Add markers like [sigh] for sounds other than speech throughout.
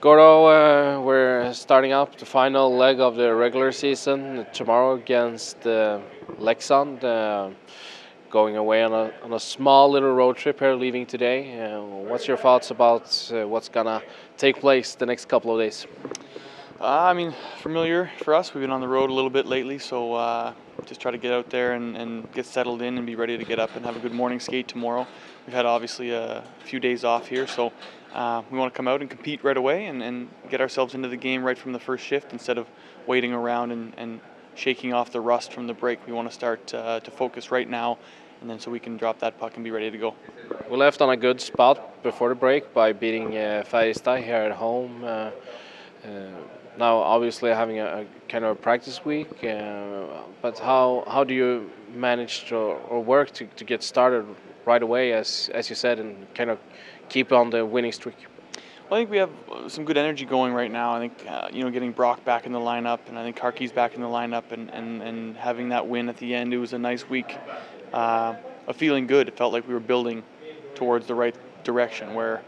Gordo, uh, we're starting up the final leg of the regular season tomorrow against uh, Leksand. Uh, going away on a, on a small little road trip here, leaving today. Uh, what's your thoughts about uh, what's gonna take place the next couple of days? Uh, I mean, familiar for us. We've been on the road a little bit lately, so uh, just try to get out there and, and, get settled in and be ready to get up and have a good morning skate tomorrow. We've had obviously a few days off here, so uh, we want to come out and compete right away and, and, get ourselves into the game right from the first shift instead of waiting around and, and shaking off the rust from the break. We want to start uh, to focus right now, and then so we can drop that puck and be ready to go. We left on a good spot before the break by beating uh, here at home. Uh, now obviously having a, a, kind of a practice week uh, but how how do you manage to, or work to, to get started right away as as you said and kind of keep on the winning streak well, I think we have some good energy going right now. I think uh, you know getting Brock back in the lineup, and I think Karki's back in the lineup, and, and, and having that win at the end. It was a nice week uh, of feeling good. It felt like we were building towards the right direction. Where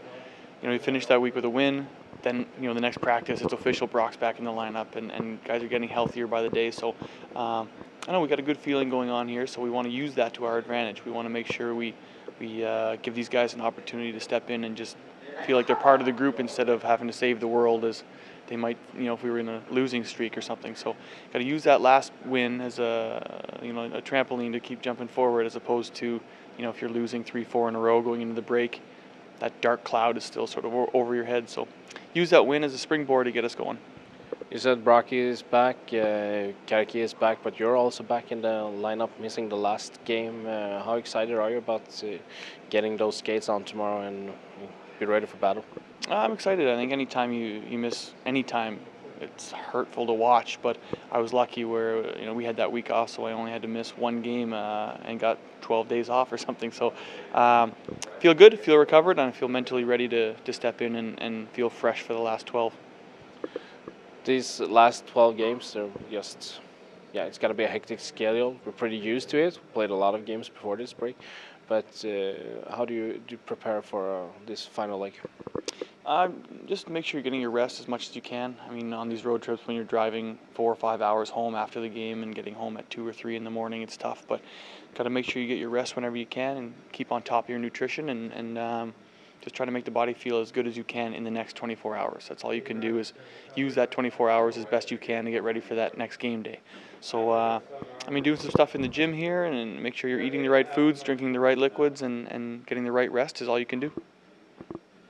you know we finished that week with a win, then you know the next practice it's official Brock's back in the lineup and, and guys are getting healthier by the day. So um, I know we got a good feeling going on here so we want to use that to our advantage. We want to make sure we we uh, give these guys an opportunity to step in and just feel like they're part of the group instead of having to save the world as they might you know if we were in a losing streak or something. So got to use that last win as a you know a trampoline to keep jumping forward as opposed to you know if you're losing three four in a row going into the break that dark cloud is still sort of over your head. So use that win as a springboard to get us going. You said Brocky is back, uh, Karki is back, but you're also back in the lineup, missing the last game. Uh, how excited are you about uh, getting those skates on tomorrow and be ready for battle? I'm excited. I think anytime you, you miss any time it's hurtful to watch. But I was lucky where you know we had that week off, so I only had to miss one game uh, and got 12 days off or [laughs] something. So um, feel good, feel recovered, and I feel mentally ready to, to step in and, and feel fresh for the last 12. These last 12 games, they're just yeah, it's gonna be a hectic schedule. We're pretty used to it. We played a lot of games before this break, but uh, how do you, do you prepare for uh, this final leg? Uh, just make sure you're getting your rest as much as you can. I mean, on these road trips, when you're driving four or five hours home after the game and getting home at two or three in the morning, it's tough. But got to make sure you get your rest whenever you can and keep on top of your nutrition and and um, just try to make the body feel as good as you can in the next 24 hours. That's all you can do is use that 24 hours as best you can to get ready for that next game day. So, uh, I mean, doing some stuff in the gym here and make sure you're eating the right foods, drinking the right liquids, and, and getting the right rest is all you can do.